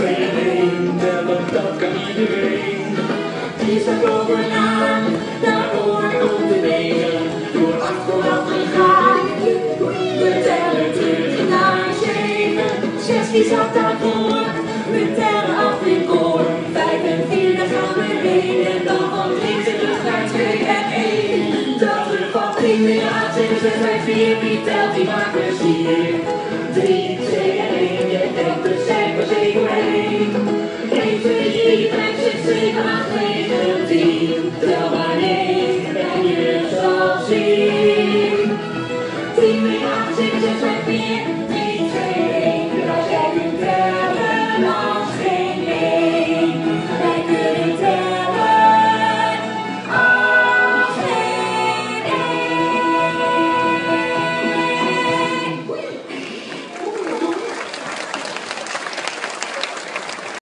2 en 1, tellen dat kan iedereen. Die staat bovenaan, daarvoor komt de 9, door 8 vooraf gegaan. We tellen terug naar 7, 6 die zat daarvoor, we tellen af in koor. 5 en 4, daar gaan we heen en dan van links terug naar 2 en 1. Dat terug 10 weer aan 7, 6, 5, 4, wie telt die maakt plezier. Dear.